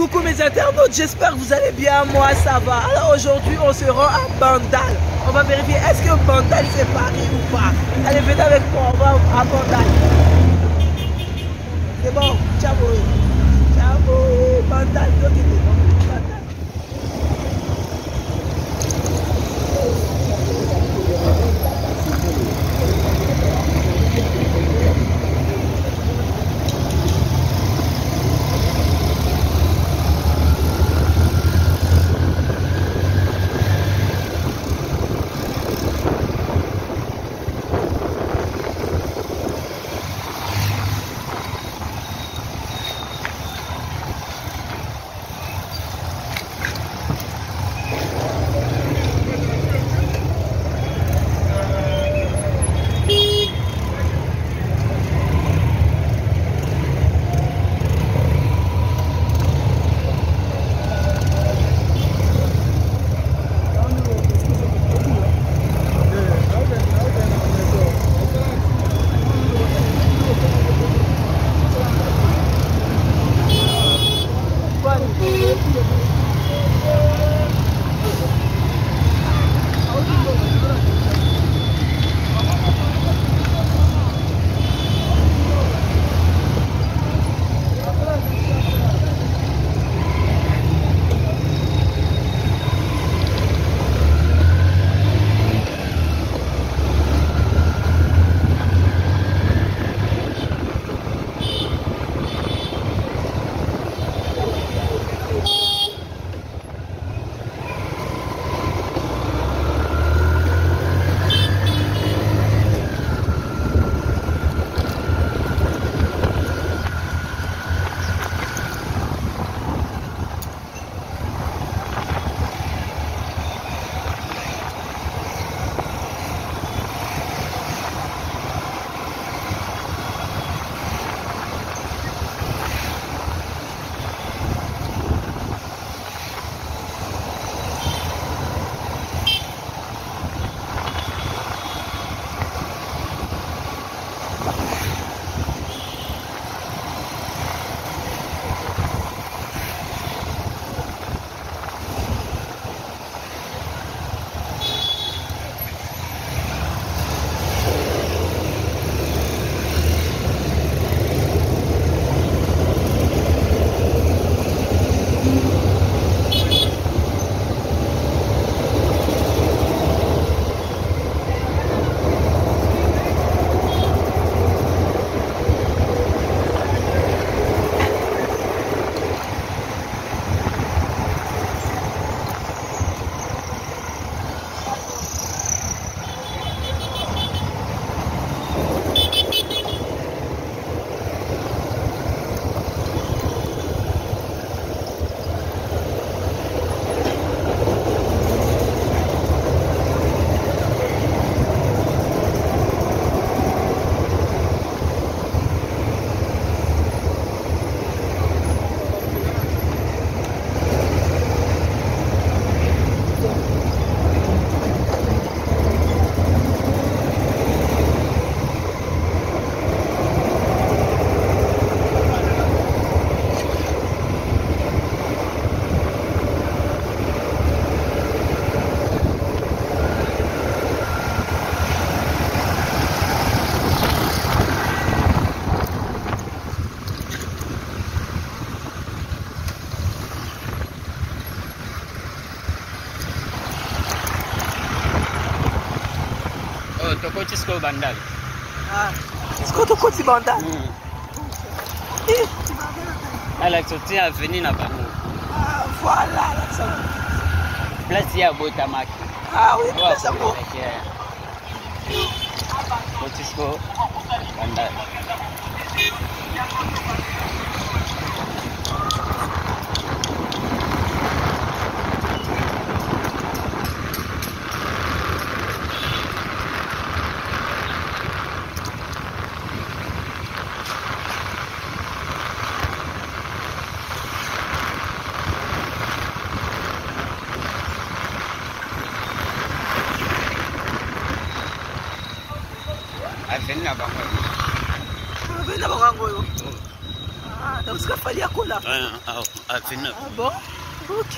Coucou mes internautes, j'espère que vous allez bien, moi ça va. Alors aujourd'hui on se rend à Bandal. On va vérifier est-ce que Bandal c'est Paris ou pas. Allez venez avec moi, on va à Bandal. C'est bon, ciao. Ciao, Bandal, sikoyo bandal ah, sikoyo tokoti bandal hmm. eh, alakso ah, ti aveni na bango ah, voilà place ye abotamaki otisiko bandal beni na bango beni na bango yango oyo damusika fali akola bon ok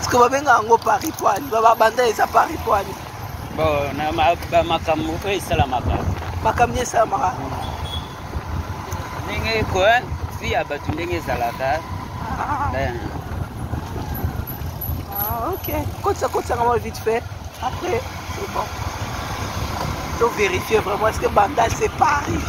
parceke babenga yango paris poani babanda eza paris poani bamakambo oyo esalamaka makambo esalamaka ndenge koya vi ya bato ndenge ezalaka ok kotisakotisa ngamo vite fait après il faut vérifier vraiment, est-ce que Banda c'est Paris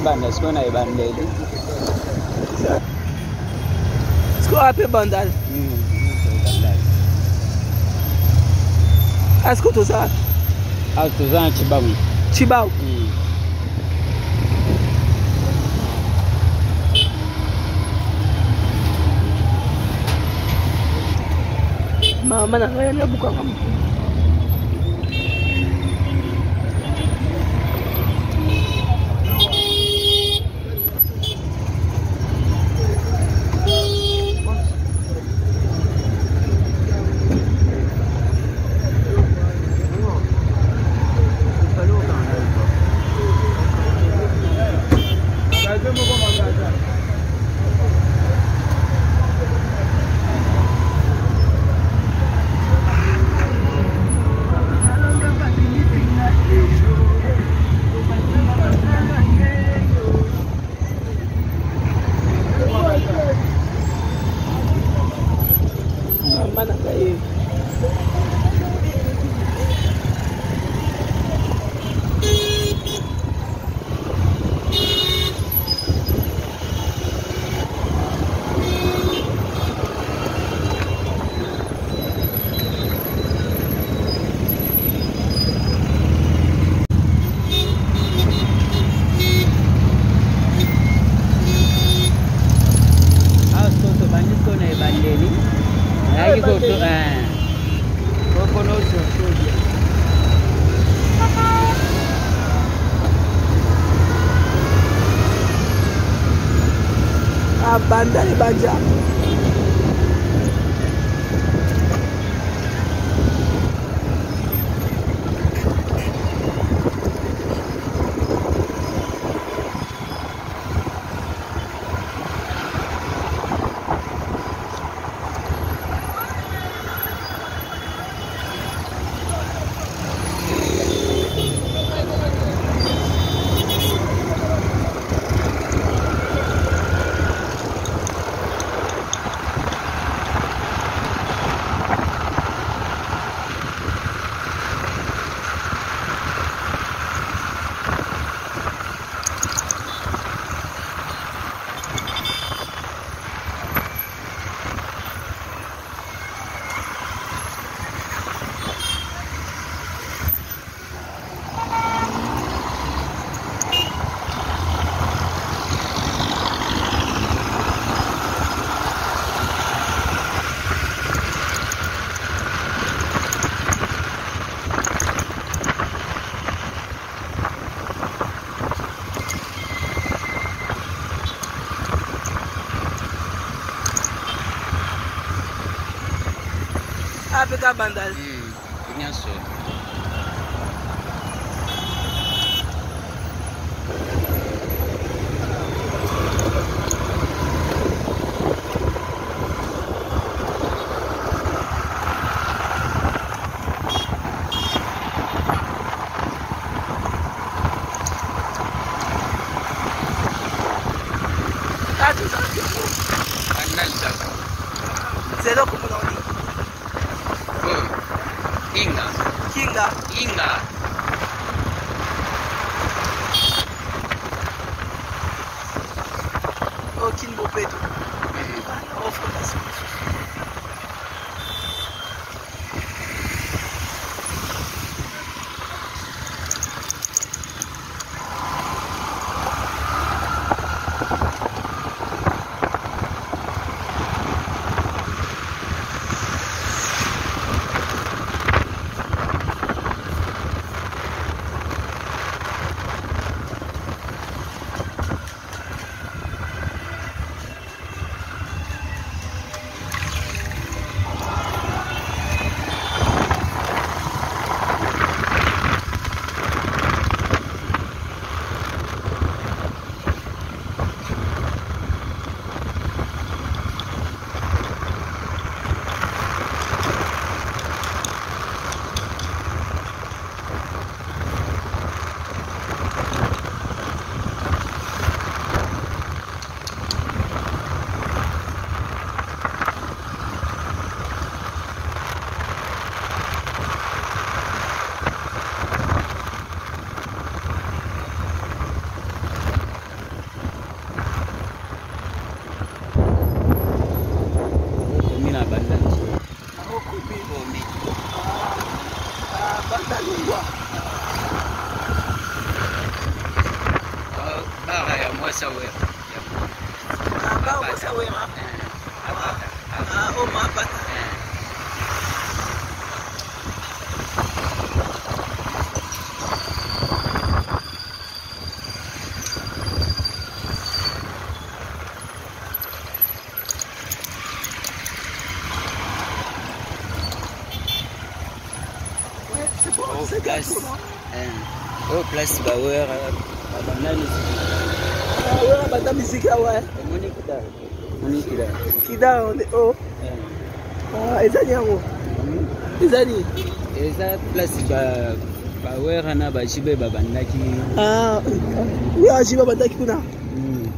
ibanda sikona ibandeli sikolapha ebandali asikutuzana akutuzana chibawu chibawu mama nanga yanabukanga mkuu pandai bajak Kapit ka, Bandal? Hmm, Inyaso. bắt đánh quá baba ya mwasawe baba mwasawe mama mama mama oyo place eh, oyo oh, place bawer banani bawer bata misiki awa emoni kida emoni kida kida eh. ah, o eza ni yango hmm. eza ni eza place ba bawera na bajibe babandaki ah, oyo ajibe ah, abandaki kuna hmm.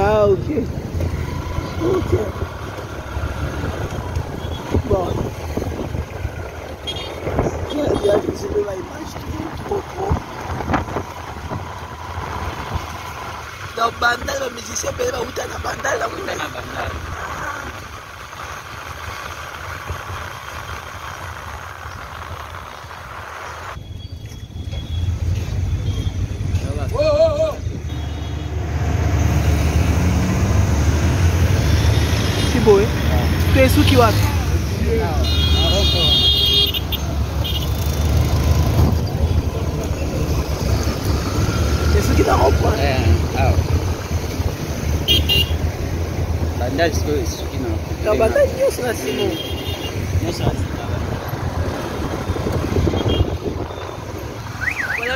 Ah, ok. Ok. Bon. il y a des élèves à image qui trop gros. Donc, bandal, bamusicien, bauta na bandal, bakuta na bandal.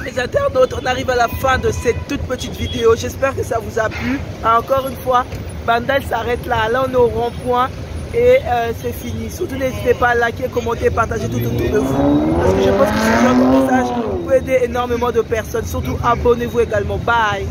mes internautes, on arrive à la fin de cette toute petite vidéo. J'espère que ça vous a plu. Ah, encore une fois, Bandel s'arrête là. Là, on est au rond-point et euh, c'est fini. Surtout, n'hésitez pas à liker, commenter, partager tout autour de vous. Parce que je pense que ce genre de message peut aider énormément de personnes. Surtout, abonnez-vous également. Bye